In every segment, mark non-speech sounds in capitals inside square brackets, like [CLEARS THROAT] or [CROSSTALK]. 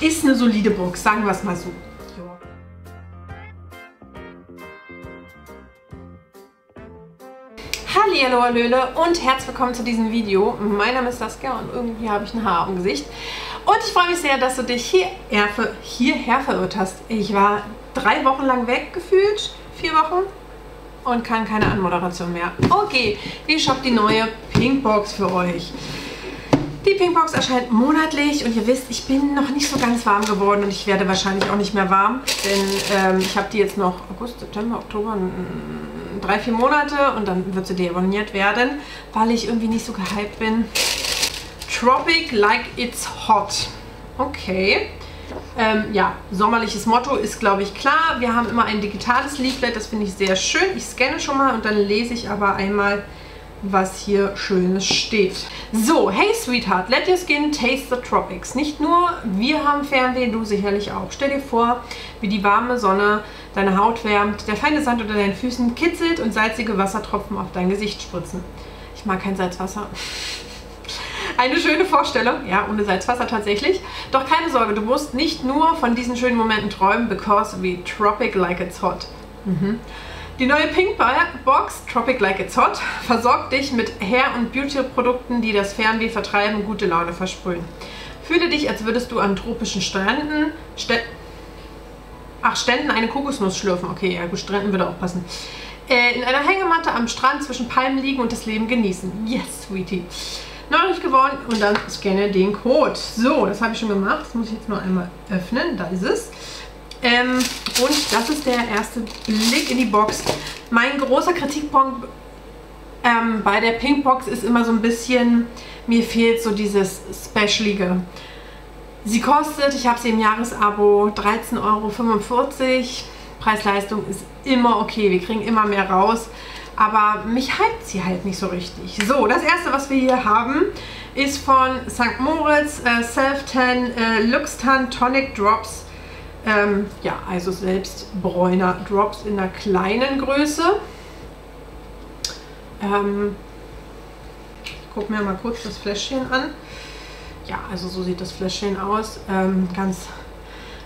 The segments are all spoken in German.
ist eine solide Box, sagen wir es mal so. Hallo Hallöle und herzlich willkommen zu diesem Video. Mein Name ist Saskia und irgendwie habe ich ein Haar am Gesicht. Und ich freue mich sehr, dass du dich hierher, hierher verirrt hast. Ich war drei Wochen lang weg gefühlt, vier Wochen und kann keine Anmoderation mehr. Okay, ich habe die neue Pinkbox für euch. Die Pinkbox erscheint monatlich und ihr wisst, ich bin noch nicht so ganz warm geworden und ich werde wahrscheinlich auch nicht mehr warm, denn ähm, ich habe die jetzt noch August, September, Oktober, drei, vier Monate und dann wird sie deabonniert werden, weil ich irgendwie nicht so gehypt bin. Tropic like it's hot. Okay. Ähm, ja, sommerliches Motto ist, glaube ich, klar. Wir haben immer ein digitales Leaflet, das finde ich sehr schön. Ich scanne schon mal und dann lese ich aber einmal was hier Schönes steht. So, hey Sweetheart, let your skin taste the tropics. Nicht nur wir haben Fernweh, du sicherlich auch. Stell dir vor, wie die warme Sonne deine Haut wärmt, der feine Sand unter deinen Füßen kitzelt und salzige Wassertropfen auf dein Gesicht spritzen. Ich mag kein Salzwasser. [LAUGHS] Eine schöne Vorstellung, ja, ohne Salzwasser tatsächlich. Doch keine Sorge, du musst nicht nur von diesen schönen Momenten träumen, because we tropic like it's hot. Mhm. Die neue Pink Box Tropic Like It's Hot versorgt dich mit Hair- und Beauty-Produkten, die das Fernweh vertreiben und gute Laune versprühen. Fühle dich, als würdest du an tropischen Stränden, Stä Ach, Ständen eine Kokosnuss schlürfen. Okay, ja gut, Stränden würde auch passen. Äh, in einer Hängematte am Strand zwischen Palmen liegen und das Leben genießen. Yes, Sweetie. Neulich geworden und dann scanne den Code. So, das habe ich schon gemacht. Das muss ich jetzt nur einmal öffnen. Da ist es. Ähm, und das ist der erste Blick in die Box. Mein großer Kritikpunkt ähm, bei der Pinkbox ist immer so ein bisschen, mir fehlt so dieses Specialige. Sie kostet, ich habe sie im Jahresabo, 13,45 Euro. Preis-Leistung ist immer okay, wir kriegen immer mehr raus. Aber mich hypt sie halt nicht so richtig. So, das erste, was wir hier haben, ist von St. Moritz äh, Self-Tan äh, Luxtan Tonic Drops ähm, ja, also selbst Bräuner Drops in einer kleinen Größe. Ähm, ich gucke mir mal kurz das Fläschchen an. Ja, also so sieht das Fläschchen aus. Ähm, ganz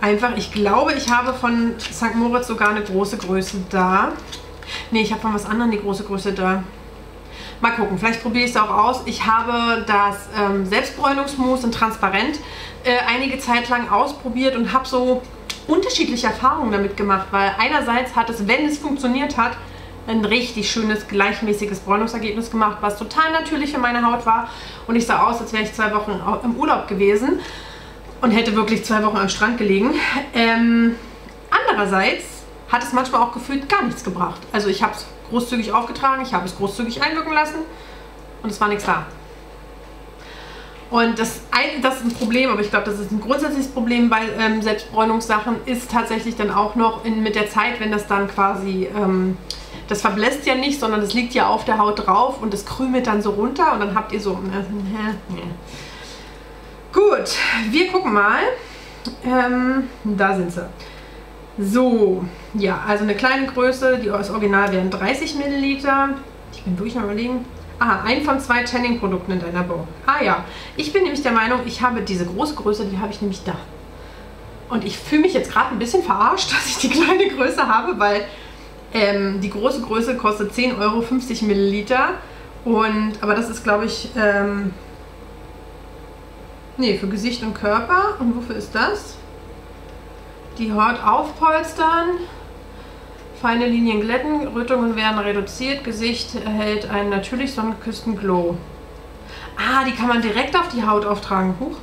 einfach. Ich glaube, ich habe von St. Moritz sogar eine große Größe da. Ne, ich habe von was anderem die große Größe da. Mal gucken, vielleicht probiere ich es auch aus. Ich habe das ähm, Selbstbräunungsmus in transparent äh, einige Zeit lang ausprobiert und habe so unterschiedliche Erfahrungen damit gemacht, weil einerseits hat es, wenn es funktioniert hat, ein richtig schönes, gleichmäßiges Bräunungsergebnis gemacht, was total natürlich für meine Haut war. Und ich sah aus, als wäre ich zwei Wochen im Urlaub gewesen und hätte wirklich zwei Wochen am Strand gelegen. Ähm, andererseits hat es manchmal auch gefühlt gar nichts gebracht. Also ich habe es großzügig aufgetragen, ich habe es großzügig einwirken lassen und es war nichts da. Und das, ein, das ist ein Problem, aber ich glaube, das ist ein grundsätzliches Problem bei ähm, Selbstbräunungssachen, ist tatsächlich dann auch noch in, mit der Zeit, wenn das dann quasi, ähm, das verblässt ja nicht, sondern das liegt ja auf der Haut drauf und das krümelt dann so runter und dann habt ihr so, äh, äh. Gut, wir gucken mal. Ähm, da sind sie. So, ja, also eine kleine Größe, die aus Original wären 30 Milliliter. Ich bin durch mal überlegen. Ah, ein von zwei Tanning-Produkten in deiner Bow. Ah ja, ich bin nämlich der Meinung, ich habe diese große Größe, die habe ich nämlich da. Und ich fühle mich jetzt gerade ein bisschen verarscht, [LAUGHS] dass ich die kleine Größe habe, weil ähm, die große Größe kostet 10,50 Euro 50 Milliliter. Und, aber das ist, glaube ich, ähm, nee, für Gesicht und Körper. Und wofür ist das? Die Haut aufpolstern. Feine Linien glätten, Rötungen werden reduziert, Gesicht erhält einen natürlich sonnenküssten Glow. Ah, die kann man direkt auf die Haut auftragen. Huch.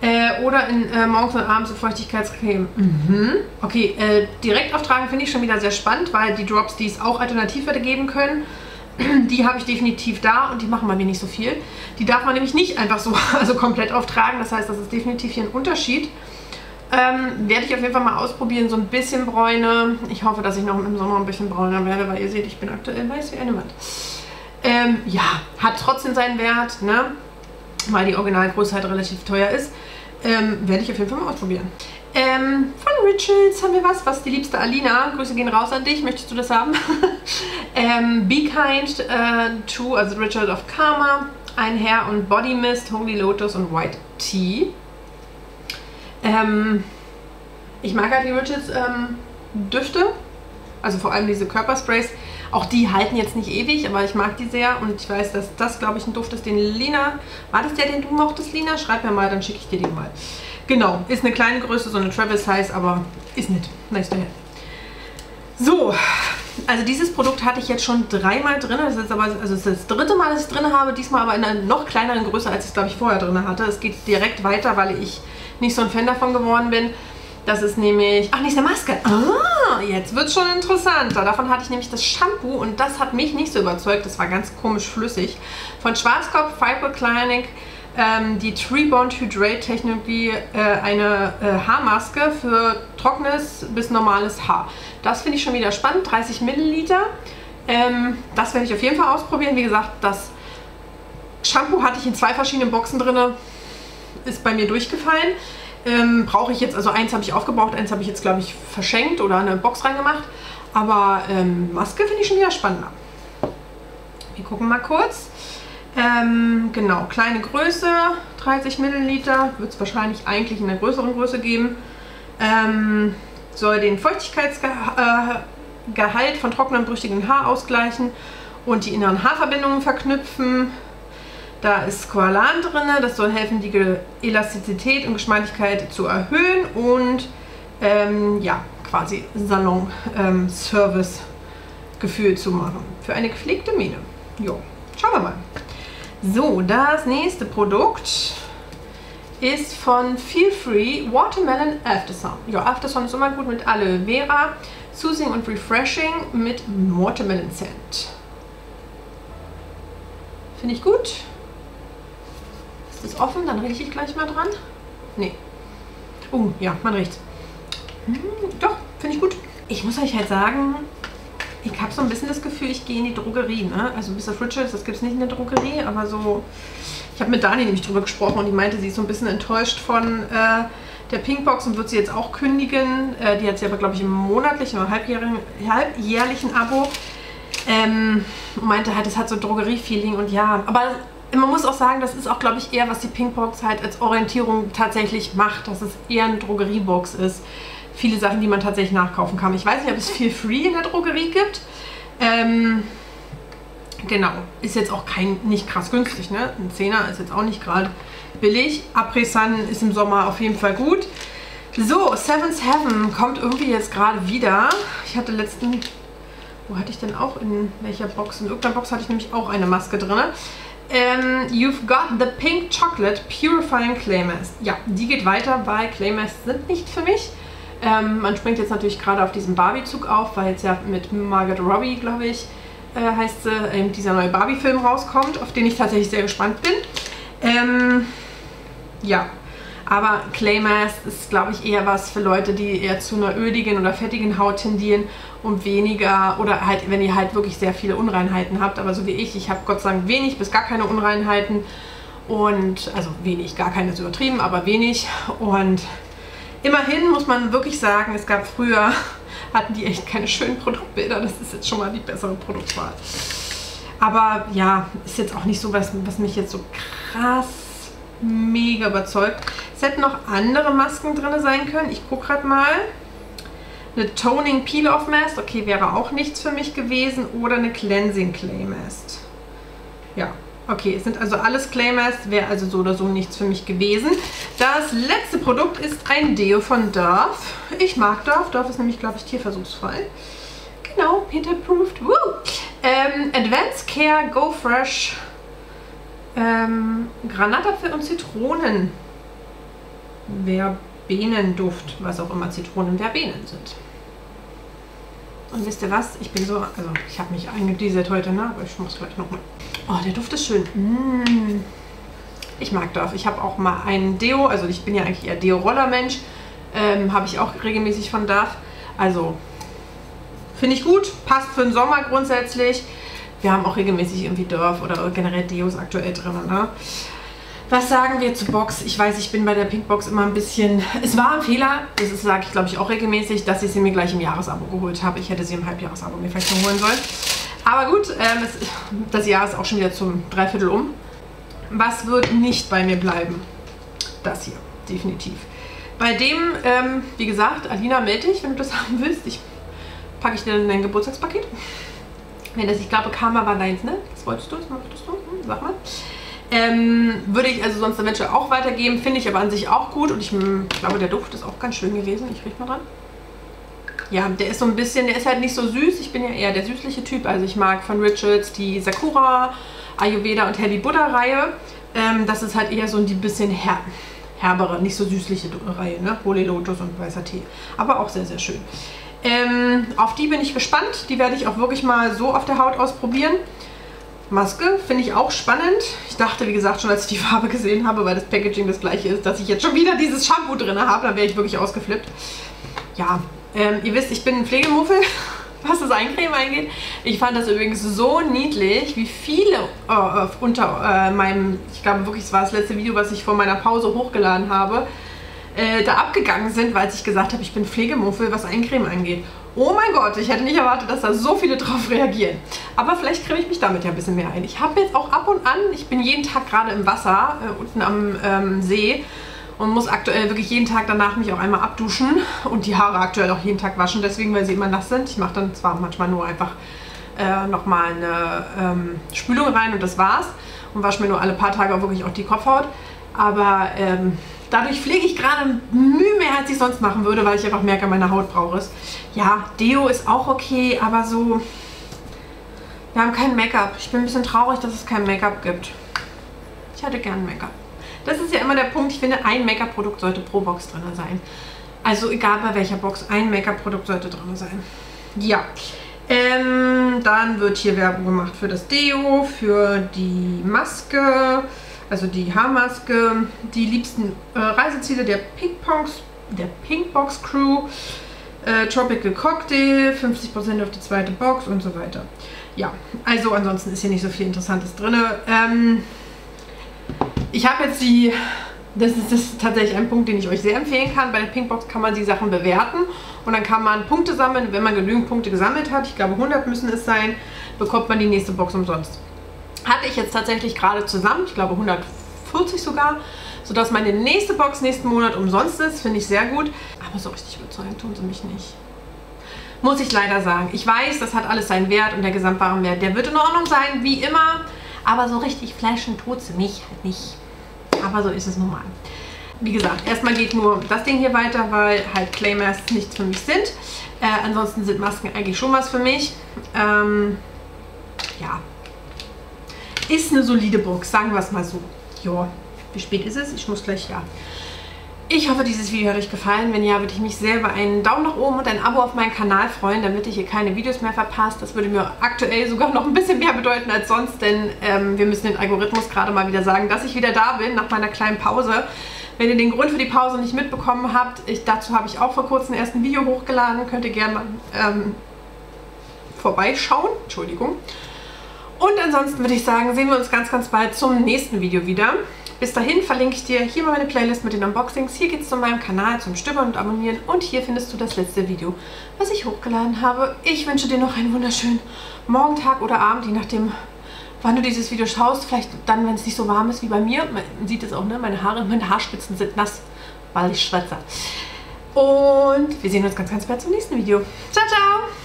Äh, oder in, äh, morgens und abends in Feuchtigkeitscreme. Mhm. Okay, äh, direkt auftragen finde ich schon wieder sehr spannend, weil die Drops, die es auch Alternativwerte geben können, [CLEARS THROAT] die habe ich definitiv da und die machen bei mir nicht so viel. Die darf man nämlich nicht einfach so [LAUGHS] also komplett auftragen. Das heißt, das ist definitiv hier ein Unterschied. Ähm, werde ich auf jeden Fall mal ausprobieren, so ein bisschen Bräune. Ich hoffe, dass ich noch im Sommer ein bisschen brauner werde, weil ihr seht, ich bin aktuell weiß wie eine Wand. Ähm, ja, hat trotzdem seinen Wert, ne? weil die Originalgröße halt relativ teuer ist. Ähm, werde ich auf jeden Fall mal ausprobieren. Ähm, von Richards haben wir was. Was die liebste Alina? Grüße gehen raus an dich. Möchtest du das haben? [LAUGHS] ähm, Be Kind äh, to, also Richard of Karma. Ein Hair- und Body Mist, Holy Lotus und White Tea. Ähm, ich mag halt die Riches ähm, Düfte, also vor allem diese Körpersprays. Auch die halten jetzt nicht ewig, aber ich mag die sehr und ich weiß, dass das, glaube ich, ein Duft ist, den Lina... War das der, den du mochtest, Lina? Schreib mir mal, dann schicke ich dir den mal. Genau, ist eine kleine Größe, so eine Travis Size, aber ist nett. Nice to have. So, also dieses Produkt hatte ich jetzt schon dreimal drin. Das ist aber also das, ist das dritte Mal, dass ich drin habe. Diesmal aber in einer noch kleineren Größe, als ich es, glaube ich, vorher drin hatte. Es geht direkt weiter, weil ich nicht so ein Fan davon geworden bin. Das ist nämlich... Ach, nicht der Maske. Ah, jetzt wird es schon interessanter. Davon hatte ich nämlich das Shampoo und das hat mich nicht so überzeugt. Das war ganz komisch flüssig. Von Schwarzkopf Fiber Clinic ähm, die Tree Bond Hydrate Technologie äh, eine äh, Haarmaske für trockenes bis normales Haar. Das finde ich schon wieder spannend. 30 Milliliter. Ähm, das werde ich auf jeden Fall ausprobieren. Wie gesagt, das Shampoo hatte ich in zwei verschiedenen Boxen drin. Ist bei mir durchgefallen. Ähm, Brauche ich jetzt, also eins habe ich aufgebraucht, eins habe ich jetzt, glaube ich, verschenkt oder eine Box reingemacht. Aber ähm, Maske finde ich schon wieder spannender. Wir gucken mal kurz. Ähm, genau, kleine Größe, 30 Milliliter, wird es wahrscheinlich eigentlich in einer größeren Größe geben. Ähm, soll den Feuchtigkeitsgehalt von trockenem, brüchigem Haar ausgleichen und die inneren Haarverbindungen verknüpfen. Da ist Squalan drin, das soll helfen, die Elastizität und Geschmeidigkeit zu erhöhen und ähm, ja, quasi Salon-Service-Gefühl ähm, zu machen. Für eine gepflegte Mähne. Jo, schauen wir mal. So, das nächste Produkt ist von Feel Free Watermelon Aftersun. Ja, Aftersun ist immer gut mit Aloe Vera, Soothing und Refreshing mit Watermelon Scent. Finde ich gut. Ist offen? Dann rieche ich gleich mal dran. Nee. Oh, ja, man riecht. Hm, doch, finde ich gut. Ich muss euch halt sagen, ich habe so ein bisschen das Gefühl, ich gehe in die Drogerie. Ne? Also Mr. Richards, das gibt es nicht in der Drogerie, aber so... Ich habe mit Dani nämlich drüber gesprochen und die meinte, sie ist so ein bisschen enttäuscht von äh, der Pinkbox und wird sie jetzt auch kündigen. Äh, die hat sie aber, glaube ich, im monatlichen oder halbjährlichen, halbjährlichen Abo. Ähm, und meinte halt, es hat so Drogerie-Feeling und ja, aber man muss auch sagen, das ist auch, glaube ich, eher, was die Pinkbox halt als Orientierung tatsächlich macht, dass es eher eine Drogeriebox ist viele Sachen, die man tatsächlich nachkaufen kann. Ich weiß nicht, ob es viel Free in der Drogerie gibt. Ähm, genau, ist jetzt auch kein nicht krass günstig, ne? Ein Zehner ist jetzt auch nicht gerade billig. Après-Sun ist im Sommer auf jeden Fall gut. So, Seven's Heaven kommt irgendwie jetzt gerade wieder. Ich hatte letzten... Wo hatte ich denn auch in welcher Box? In irgendeiner Box hatte ich nämlich auch eine Maske drin. Ähm, you've got the Pink Chocolate Purifying Clay Mask. Ja, die geht weiter, weil Clay Masks sind nicht für mich. Ähm, man springt jetzt natürlich gerade auf diesen Barbie-Zug auf, weil jetzt ja mit Margaret Robbie, glaube ich, äh, heißt sie, äh, dieser neue Barbie-Film rauskommt, auf den ich tatsächlich sehr gespannt bin. Ähm, ja, aber Clay Mask ist, glaube ich, eher was für Leute, die eher zu einer ödigen oder fettigen Haut tendieren und weniger, oder halt, wenn ihr halt wirklich sehr viele Unreinheiten habt, aber so wie ich, ich habe Gott sei Dank wenig bis gar keine Unreinheiten und, also wenig, gar keine ist übertrieben, aber wenig und Immerhin muss man wirklich sagen, es gab früher, [LAUGHS] hatten die echt keine schönen Produktbilder. Das ist jetzt schon mal die bessere Produktwahl. Aber ja, ist jetzt auch nicht so was, was mich jetzt so krass mega überzeugt. Hätten noch andere Masken drin sein können. Ich gucke gerade mal. Eine Toning Peel-Off Mask, okay, wäre auch nichts für mich gewesen. Oder eine Cleansing Clay Mask. Ja, Okay, es sind also alles Claymers, wäre also so oder so nichts für mich gewesen. Das letzte Produkt ist ein Deo von Dove. Ich mag Dove. Dove ist nämlich, glaube ich, tierversuchsfrei. Genau, Peter approved. Woo! Ähm, Advanced Care Go Fresh ähm, Granatapfel und Zitronen. Verbenenduft, was auch immer Zitronen Verbenen sind. Und wisst ihr was? Ich bin so, also ich habe mich eingedieselt heute, ne? aber ich muss gleich nochmal. Oh, der Duft ist schön. Mmh. Ich mag Dove. Ich habe auch mal einen Deo, also ich bin ja eigentlich eher Deo-Roller-Mensch. Ähm, habe ich auch regelmäßig von Dove. Also finde ich gut, passt für den Sommer grundsätzlich. Wir haben auch regelmäßig irgendwie Dove oder generell Deos aktuell drin. Ne? Was sagen wir zur Box? Ich weiß, ich bin bei der Pinkbox immer ein bisschen... Es war ein Fehler, das sage ich glaube ich auch regelmäßig, dass ich sie mir gleich im Jahresabo geholt habe. Ich hätte sie im Halbjahresabo mir vielleicht noch holen sollen. Aber gut, ähm, es, das Jahr ist auch schon wieder zum Dreiviertel um. Was wird nicht bei mir bleiben? Das hier, definitiv. Bei dem, ähm, wie gesagt, Alina, melde dich, wenn du das [LAUGHS] haben willst. Ich packe ich dir dann dein Geburtstagspaket. Wenn das, ich glaube, Karma war deins, ne? Das wolltest du, das möchtest du? Hm, sag mal. Ähm, würde ich also sonst eventuell auch weitergeben, finde ich aber an sich auch gut und ich, ich glaube, der Duft ist auch ganz schön gewesen. Ich rieche mal dran. Ja, der ist so ein bisschen, der ist halt nicht so süß. Ich bin ja eher der süßliche Typ. Also ich mag von Richards die Sakura, Ayurveda und Heavy Buddha Reihe. Ähm, das ist halt eher so die bisschen her herbere, nicht so süßliche Reihe. Ne? Holy Lotus und weißer Tee. Aber auch sehr, sehr schön. Ähm, auf die bin ich gespannt. Die werde ich auch wirklich mal so auf der Haut ausprobieren. Maske finde ich auch spannend. Ich dachte, wie gesagt, schon als ich die [LAUGHS] Farbe gesehen habe, weil das Packaging das gleiche ist, dass ich jetzt schon wieder dieses Shampoo drin habe. Dann wäre ich wirklich ausgeflippt. Ja, ähm, ihr wisst, ich bin ein Pflegemuffel, [LAUGHS] was das Eincremen angeht. Ich fand das übrigens so niedlich, wie viele äh, unter äh, meinem, ich glaube wirklich, es war das letzte Video, was ich vor meiner Pause hochgeladen habe, äh, da abgegangen sind, weil ich gesagt habe, ich bin Pflegemuffel, was Eincremen angeht. Oh mein Gott, ich hätte nicht erwartet, dass da so viele drauf reagieren. Aber vielleicht kriege ich mich damit ja ein bisschen mehr ein. Ich habe jetzt auch ab und an, ich bin jeden Tag gerade im Wasser, äh, unten am ähm, See und muss aktuell wirklich jeden Tag danach mich auch einmal abduschen und die Haare aktuell auch jeden Tag waschen, deswegen, weil sie immer nass sind. Ich mache dann zwar manchmal nur einfach äh, nochmal eine ähm, Spülung rein und das war's und wasche mir nur alle paar Tage auch wirklich auch die Kopfhaut. Aber ähm, dadurch pflege ich gerade Mühe mehr, als ich sonst machen würde, weil ich einfach merke, meine Haut braucht es. Ja, Deo ist auch okay, aber so... Wir haben kein Make-up. Ich bin ein bisschen traurig, dass es kein Make-up gibt. Ich hätte gern Make-up. Das ist ja immer der Punkt. Ich finde, ein Make-up-Produkt sollte pro Box drin sein. Also egal bei welcher Box, ein Make-up-Produkt sollte drin sein. Ja. Ähm, dann wird hier Werbung gemacht für das Deo, für die Maske, also die Haarmaske, die liebsten äh, Reiseziele der Pinkbox, der Pinkbox Crew, äh, Tropical Cocktail, 50% auf die zweite Box und so weiter. Ja, also ansonsten ist hier nicht so viel Interessantes drin. Ähm, ich habe jetzt die, das ist, das ist tatsächlich ein Punkt, den ich euch sehr empfehlen kann. Bei der Pinkbox kann man die Sachen bewerten und dann kann man Punkte sammeln. Wenn man genügend Punkte gesammelt hat, ich glaube 100 müssen es sein, bekommt man die nächste Box umsonst. Hatte ich jetzt tatsächlich gerade zusammen, ich glaube 140 sogar, sodass meine nächste Box nächsten Monat umsonst ist. Finde ich sehr gut. Aber so richtig überzeugen tun sie mich nicht. Muss ich leider sagen. Ich weiß, das hat alles seinen Wert und der Gesamtwarenwert, der wird in Ordnung sein, wie immer. Aber so richtig flashen tut sie mich halt nicht. Aber so ist es nun mal. Wie gesagt, erstmal geht nur das Ding hier weiter, weil halt Claymasks nichts für mich sind. Äh, ansonsten sind Masken eigentlich schon was für mich. Ähm, ja. Ist eine solide Box, sagen wir es mal so. Ja, wie spät ist es? Ich muss gleich, ja. Ich hoffe, dieses Video hat euch gefallen. Wenn ja, würde ich mich sehr über einen Daumen nach oben und ein Abo auf meinen Kanal freuen, damit ihr hier keine Videos mehr verpasst. Das würde mir aktuell sogar noch ein bisschen mehr bedeuten als sonst, denn ähm, wir müssen den Algorithmus gerade mal wieder sagen, dass ich wieder da bin nach meiner kleinen Pause. Wenn ihr den Grund für die Pause nicht mitbekommen habt, ich, dazu habe ich auch vor kurzem erst ein Video hochgeladen. Könnt ihr gerne mal ähm, vorbeischauen. Entschuldigung. Und ansonsten würde ich sagen, sehen wir uns ganz, ganz bald zum nächsten Video wieder. Bis dahin verlinke ich dir hier mal meine Playlist mit den Unboxings. Hier geht es zu meinem Kanal zum Stöbern und Abonnieren und hier findest du das letzte Video, was ich hochgeladen habe. Ich wünsche dir noch einen wunderschönen Morgen, Tag oder Abend, je nachdem, wann du dieses Video schaust. Vielleicht dann, wenn es nicht so warm ist wie bei mir. Man sieht es auch, ne? Meine Haare, meine Haarspitzen sind nass, weil ich schwätze. Und wir sehen uns ganz, ganz bald zum nächsten Video. Ciao, ciao!